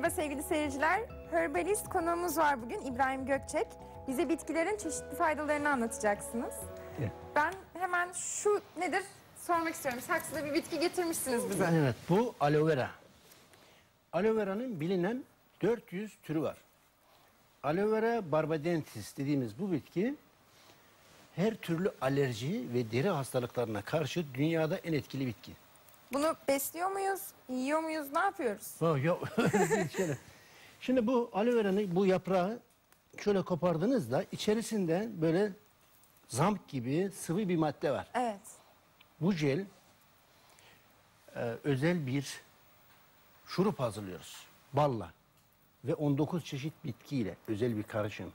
Merhaba sevgili seyirciler. Herbalist konuğumuz var bugün İbrahim Gökçek. Bize bitkilerin çeşitli faydalarını anlatacaksınız. Evet. Ben hemen şu nedir sormak istiyorum. Saksıda bir bitki getirmişsiniz bize. Evet bu aloe vera. Aloe vera'nın bilinen 400 türü var. Aloe vera barbadensis dediğimiz bu bitki her türlü alerji ve deri hastalıklarına karşı dünyada en etkili bitki. Bunu besliyor muyuz? Yiyor muyuz? Ne yapıyoruz? Yok. şöyle. Şimdi bu aloe vera'nın bu yaprağı şöyle kopardığınızda içerisinde böyle zamk gibi sıvı bir madde var. Evet. Bu jel e, özel bir şurup hazırlıyoruz. Balla ve 19 çeşit bitkiyle özel bir karışım.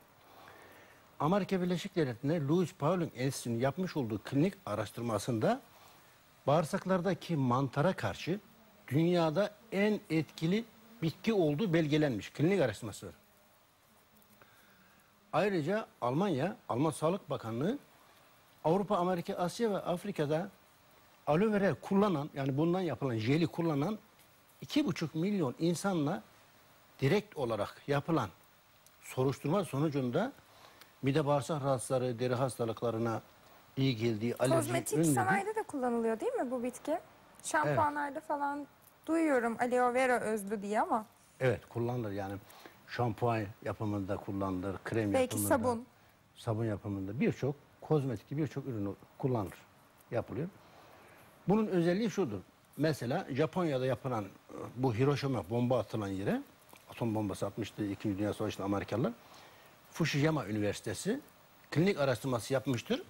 Amerika Birleşik Devletleri'nde Louis Pauling Enstitüsü'nün yapmış olduğu klinik araştırmasında bağırsaklardaki mantara karşı dünyada en etkili bitki olduğu belgelenmiş. Klinik araştırması. Ayrıca Almanya, Alman Sağlık Bakanlığı Avrupa, Amerika, Asya ve Afrika'da aloe vera kullanan yani bundan yapılan jeli kullanan 2,5 milyon insanla direkt olarak yapılan soruşturma sonucunda mide bağırsak rahatsızları, deri hastalıklarına iyi geldiği, alerji Kozmetik önlediği- sanayide de kullanılıyor değil mi bu bitki? Şampuanlarda falan duyuyorum aloe vera özlü diye ama Evet kullanılır yani şampuan yapımında kullanılır, krem Belki yapımında. sabun. Sabun yapımında birçok kozmetik birçok ürün kullanılır, yapılıyor. Bunun özelliği şudur. Mesela Japonya'da yapılan bu Hiroşima bomba atılan yere atom bombası atmıştı 2. Dünya Savaşı'nda Amerikalılar. Fukushima Üniversitesi klinik araştırması yapmıştır.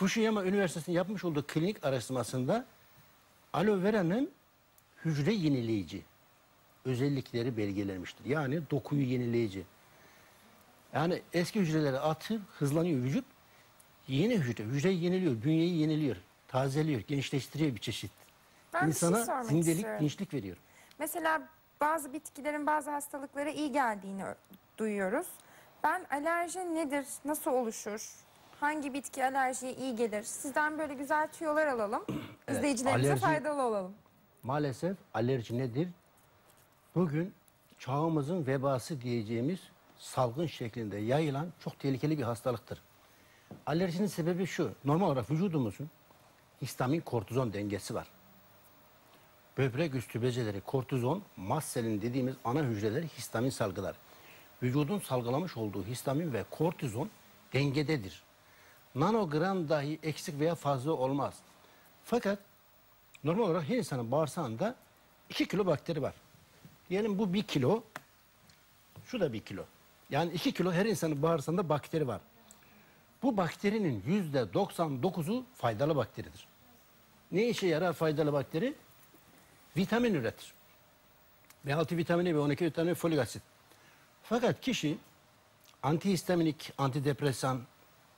Fukushima Üniversitesi'nin yapmış olduğu klinik araştırmasında aloe vera'nın hücre yenileyici özellikleri belgelenmiştir. Yani dokuyu yenileyici. Yani eski hücreleri atır, hızlanıyor vücut. Yeni hücre, hücreyi yeniliyor, bünyeyi yeniliyor, tazeliyor, gençleştiriyor bir çeşit. Ben bir şey İnsana zindelik, istiyorum. dinçlik veriyor. Mesela bazı bitkilerin bazı hastalıklara iyi geldiğini duyuyoruz. Ben alerji nedir? Nasıl oluşur? Hangi bitki alerjiye iyi gelir? Sizden böyle güzel tüyolar alalım. İzleyicilerimize alerji- faydalı olalım. Maalesef alerji nedir? Bugün çağımızın vebası diyeceğimiz salgın şeklinde yayılan çok tehlikeli bir hastalıktır. Alerjinin sebebi şu. Normal olarak vücudumuzun histamin kortizon dengesi var. Böbrek üstü bezeleri kortizon, mast selin dediğimiz ana hücreleri histamin salgılar. Vücudun salgılamış olduğu histamin ve kortizon dengededir. Nanogram dahi eksik veya fazla olmaz. Fakat normal olarak her insanın bağırsağında 2 kilo bakteri var. Diyelim bu 1 kilo, şu da 1 kilo. Yani 2 kilo her insanın bağırsağında bakteri var. Bu bakterinin yüzde 99'u faydalı bakteridir. Ne işe yarar faydalı bakteri? Vitamin üretir. B6 vitamini ve 12 vitamini folik asit. Fakat kişi antihistaminik, antidepresan,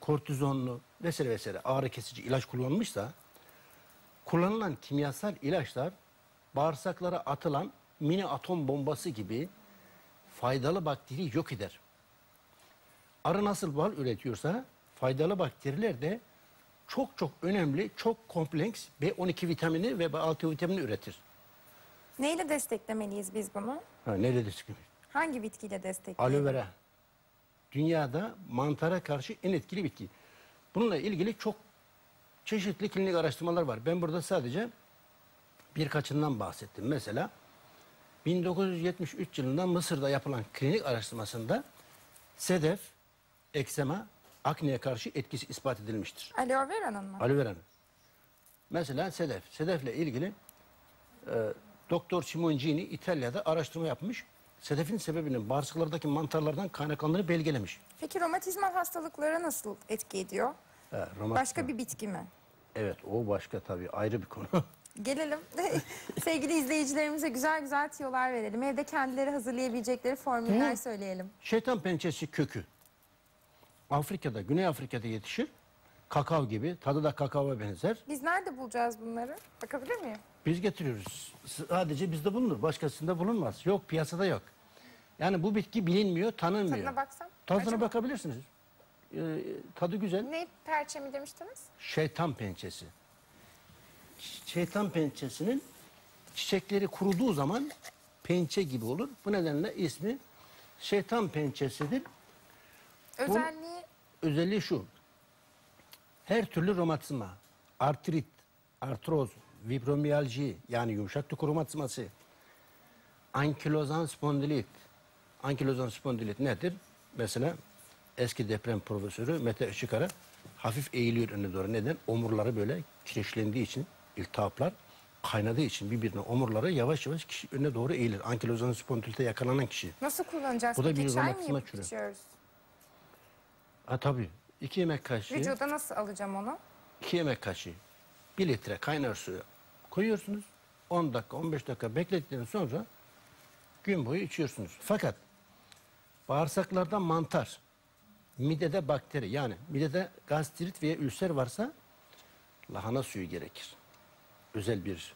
kortizonlu vesaire vesaire ağrı kesici ilaç kullanmışsa kullanılan kimyasal ilaçlar bağırsaklara atılan mini atom bombası gibi faydalı bakteri yok eder. Arı nasıl bal üretiyorsa faydalı bakteriler de çok çok önemli, çok kompleks B12 vitamini ve B6 vitamini üretir. Neyle desteklemeliyiz biz bunu? Ha, ne dedi sıkıntı? Hangi bitkiyle destekleyelim? Aloe vera. Dünyada mantara karşı en etkili bitki. Bununla ilgili çok çeşitli klinik araştırmalar var. Ben burada sadece birkaçından bahsettim. Mesela 1973 yılında Mısır'da yapılan klinik araştırmasında sedef, eksema, akneye karşı etkisi ispat edilmiştir. Aloe vera'nın mı? Aloe vera'nın. Mesela sedef. Sedefle ilgili e, Doktor Simoncini İtalya'da araştırma yapmış. Sedefin sebebinin bağırsaklardaki mantarlardan kaynaklandığını belgelemiş. Peki romatizmal hastalıklara nasıl etki ediyor? E, romatizma- Başka bir bitki mi? Evet o başka tabii ayrı bir konu. Gelelim sevgili izleyicilerimize güzel güzel tiyolar verelim. Evde kendileri hazırlayabilecekleri formüller Hı. söyleyelim. Şeytan pençesi kökü. Afrika'da, Güney Afrika'da yetişir. Kakao gibi. Tadı da kakaoya benzer. Biz nerede bulacağız bunları? Bakabilir miyim? Biz getiriyoruz. Sadece bizde bulunur. Başkasında bulunmaz. Yok piyasada yok. Yani bu bitki bilinmiyor, tanınmıyor. Tadına baksam. Tadına Acaba- bakabilirsiniz. Ee, tadı güzel. Ne perçemi demiştiniz? Şeytan pençesi. Ş- Şeytan pençesinin çiçekleri kuruduğu zaman pençe gibi olur. Bu nedenle ismi şeytan pençesidir. Özelliği Özelliği şu. Her türlü romatizma, artrit, artroz, fibromiyalji yani yumuşak doku romatizması, ankilozan spondilit. Ankilozan spondilit nedir? Mesela eski deprem profesörü Mete Işıkara hafif eğiliyor öne doğru. Neden? Omurları böyle kireçlendiği için, iltihaplar kaynadığı için birbirine omurları yavaş yavaş kişi öne doğru eğilir. Ankilozan spondilite yakalanan kişi. nasıl kullanacağız? Bu da Peki bir romatizma türü. Ha tabii. İki yemek kaşığı. Vücuda nasıl alacağım onu? 2 yemek kaşığı 1 litre kaynar suyu koyuyorsunuz. 10 dakika 15 dakika beklettikten sonra gün boyu içiyorsunuz. Fakat bağırsaklarda mantar, midede bakteri yani midede gastrit veya ülser varsa lahana suyu gerekir. Özel bir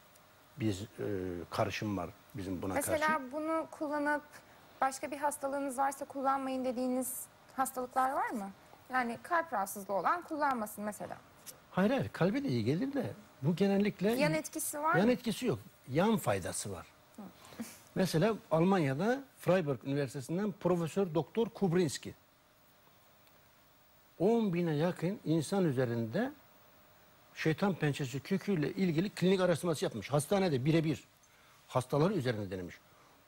bir e, karışım var bizim buna Mesela karşı. bunu kullanıp başka bir hastalığınız varsa kullanmayın dediğiniz hastalıklar var mı? Yani kalp rahatsızlığı olan kullanmasın mesela. Hayır hayır kalbe de iyi gelir de bu genellikle Yan etkisi var Yan mı? etkisi yok. Yan faydası var. Mesela Almanya'da Freiburg Üniversitesi'nden Profesör Doktor Kubrinski 10 bine yakın insan üzerinde şeytan pençesi köküyle ilgili klinik araştırması yapmış. Hastanede birebir hastaları üzerinde denemiş.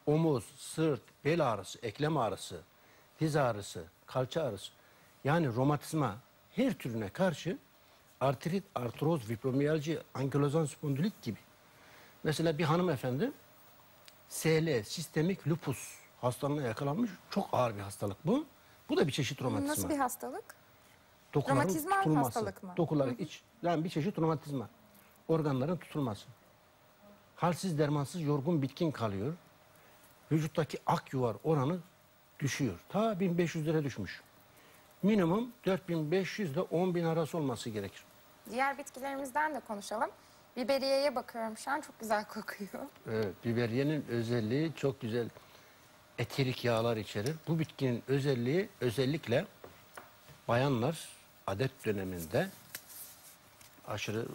Omuz, sırt, bel ağrısı, eklem ağrısı, diz ağrısı, kalça ağrısı yani romatizma her türüne karşı artrit, artroz, fibromiyalji, ankilozan spondilit gibi. Mesela bir hanımefendi SL, sistemik lupus hastalığına yakalanmış. Çok ağır bir hastalık bu. Bu da bir çeşit romatizma. Nasıl bir hastalık? Dokuların Romatizmal tutulması. hastalık mı? Dokuların iç, yani bir çeşit romatizma. Organların tutulması. Halsiz, dermansız, yorgun, bitkin kalıyor. Vücuttaki ak yuvar oranı düşüyor. Ta 1500'lere düşmüş. Minimum 4500 ile 10.000 arası olması gerekir. Diğer bitkilerimizden de konuşalım. Biberiyeye bakıyorum şu an çok güzel kokuyor. Evet, biberiyenin özelliği çok güzel eterik yağlar içerir. Bu bitkinin özelliği özellikle bayanlar adet döneminde aşırı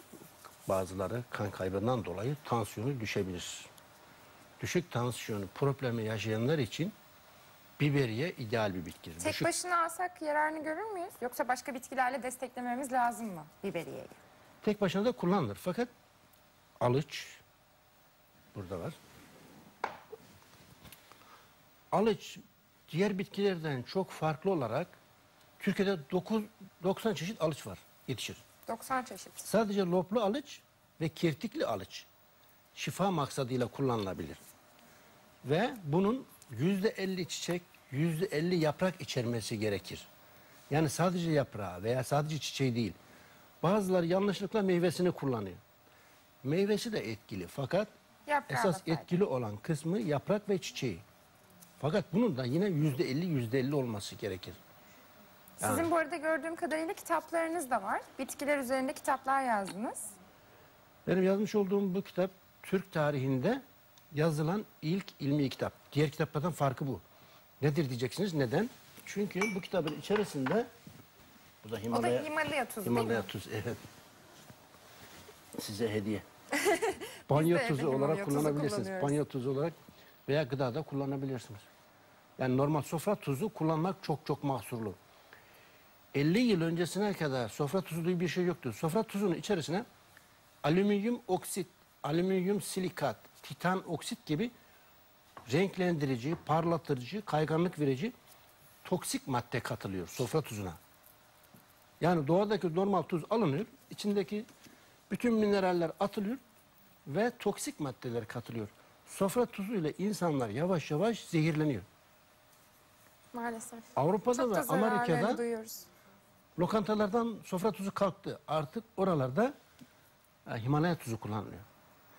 bazıları kan kaybından dolayı tansiyonu düşebilir. Düşük tansiyonu problemi yaşayanlar için biberiye ideal bir bitkidir. Tek Düşük- başına alsak yararını görür müyüz? Yoksa başka bitkilerle desteklememiz lazım mı biberiyeyi? Tek başına da kullanılır. Fakat alıç burada var. Alıç diğer bitkilerden çok farklı olarak Türkiye'de 9 90 çeşit alıç var yetişir. 90 çeşit. Sadece loplu alıç ve kirtikli alıç şifa maksadıyla kullanılabilir. Ve bunun yüzde elli çiçek, yüzde elli yaprak içermesi gerekir. Yani sadece yaprağı veya sadece çiçeği değil. Bazıları yanlışlıkla meyvesini kullanıyor. Meyvesi de etkili fakat Yaprağı esas etkili olan kısmı yaprak ve çiçeği. Fakat bunun da yine yüzde elli, yüzde elli olması gerekir. Sizin bu arada gördüğüm kadarıyla kitaplarınız da var. Bitkiler üzerinde kitaplar yazdınız. Benim yazmış olduğum bu kitap Türk tarihinde yazılan ilk ilmi kitap. Diğer kitaplardan farkı bu. Nedir diyeceksiniz? Neden? Çünkü bu kitabın içerisinde bu da O da Himalaya, Himalaya tuzu Himalaya değil mi? tuzu. Evet. Size hediye. Banyo tuzu Himalaya olarak tuzu kullanabilirsiniz. kullanıyoruz. Banyo tuzu olarak veya gıdada kullanabilirsiniz. Yani normal sofra tuzu kullanmak çok çok mahsurlu. 50 yıl öncesine kadar sofra tuzu diye bir şey yoktu. Sofra tuzunun içerisine alüminyum oksit, alüminyum silikat, titan oksit gibi renklendirici, parlatıcı, kayganlık verici toksik madde katılıyor sofra tuzuna. Yani doğadaki normal tuz alınıyor, içindeki bütün mineraller atılıyor ve toksik maddeler katılıyor. Sofra tuzu ile insanlar yavaş yavaş zehirleniyor. Maalesef. Avrupa'da Çok ve Amerika'da duyuyoruz. lokantalardan sofra tuzu kalktı. Artık oralarda e, Himalaya tuzu kullanılıyor.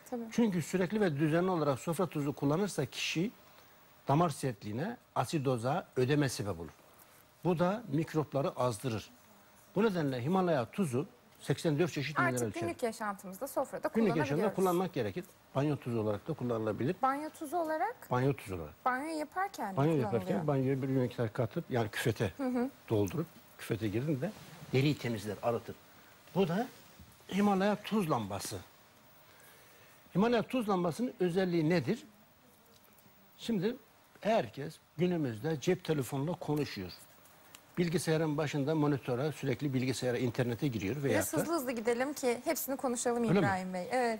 Tabii. Çünkü sürekli ve düzenli olarak sofra tuzu kullanırsa kişi damar sertliğine, asidoza, ödeme sebep olur. Bu da mikropları azdırır. Bu nedenle Himalaya tuzu 84 çeşit mineral Artık içerir. günlük yaşantımızda sofrada Günlük yaşamda kullanmak gerekir. Banyo tuzu olarak da kullanılabilir. Banyo tuzu olarak Banyo tuzu olarak. banyo yaparken Banyo yaparken banyoya bir miktar katıp yani küfete doldurup küfete girin de deriyi temizler, arıtır. Bu da Himalaya tuz lambası. Himalaya tuz lambasının özelliği nedir? Şimdi herkes günümüzde cep telefonuyla konuşuyor. Bilgisayarın başında monitöre sürekli bilgisayara internete giriyor veya Biraz hızlı hızlı gidelim ki hepsini konuşalım Öyle mi? İbrahim Bey. Evet.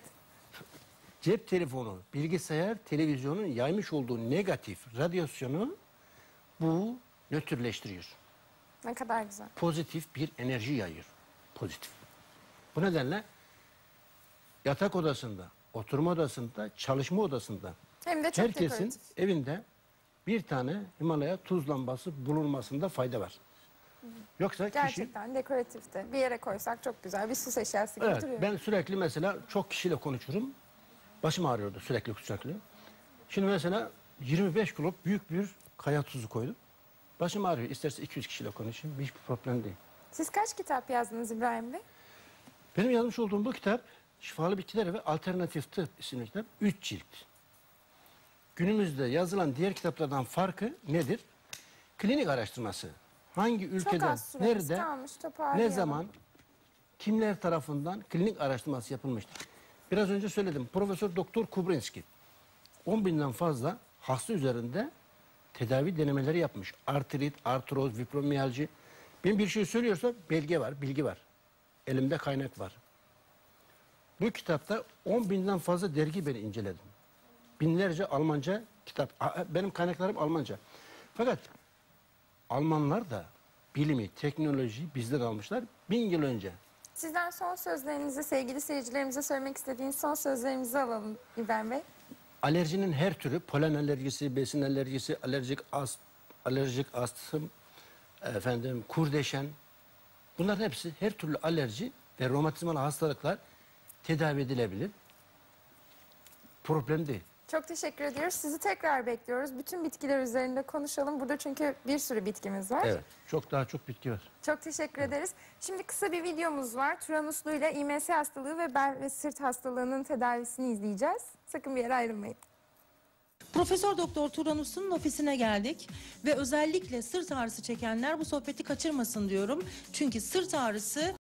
cep telefonu, bilgisayar, televizyonun yaymış olduğu negatif radyasyonu bu nötrleştiriyor. Ne kadar güzel. Pozitif bir enerji yayıyor. Pozitif. Bu nedenle yatak odasında, oturma odasında, çalışma odasında Hem de çok herkesin dekoratif. evinde bir tane Himalaya tuz lambası bulunmasında fayda var. Yoksa kişi Gerçekten dekoratifti. Bir yere koysak çok güzel bir süs eşyası gibi Evet, duruyor. ben sürekli mesela çok kişiyle konuşurum. Başım ağrıyordu sürekli sürekli. Şimdi mesela 25 kilo büyük bir kaya tuzu koydum. Başım ağrıyor. İsterse 200 kişiyle konuşayım. Hiçbir problem değil. Siz kaç kitap yazdınız İbrahim Bey? Benim yazmış olduğum bu kitap Şifalı Bitkiler ve Alternatif Tıp isimli kitap 3 cilt. Günümüzde yazılan diğer kitaplardan farkı nedir? Klinik araştırması. Hangi ülkede, nerede, kalmış. ne zaman, kimler tarafından klinik araştırması yapılmıştır? Biraz önce söyledim. Profesör Doktor Kubrinski 10 binden fazla hasta üzerinde tedavi denemeleri yapmış. Artrit, artroz, fibromiyalji. Ben bir şey söylüyorsa belge var, bilgi var. Elimde kaynak var. Bu kitapta 10 binden fazla dergi ben inceledim. Binlerce Almanca kitap. A- Benim kaynaklarım Almanca. Fakat Almanlar da bilimi, teknolojiyi bizden almışlar bin yıl önce. Sizden son sözlerinizi sevgili seyircilerimize söylemek istediğiniz son sözlerimizi alalım İbrahim Bey. Alerjinin her türü, polen alerjisi, besin alerjisi, alerjik ast, alerjik astım, efendim kurdeşen, bunların hepsi her türlü alerji ve romatizmal hastalıklar tedavi edilebilir. Problem değil. Çok teşekkür ediyoruz. Sizi tekrar bekliyoruz. Bütün bitkiler üzerinde konuşalım. Burada çünkü bir sürü bitkimiz var. Evet, çok daha çok bitki var. Çok teşekkür ederiz. Şimdi kısa bir videomuz var. Turanuslu ile IMS hastalığı ve bel ve sırt hastalığının tedavisini izleyeceğiz. Sakın bir yere ayrılmayın. Profesör Doktor Turanus'un ofisine geldik ve özellikle sırt ağrısı çekenler bu sohbeti kaçırmasın diyorum. Çünkü sırt ağrısı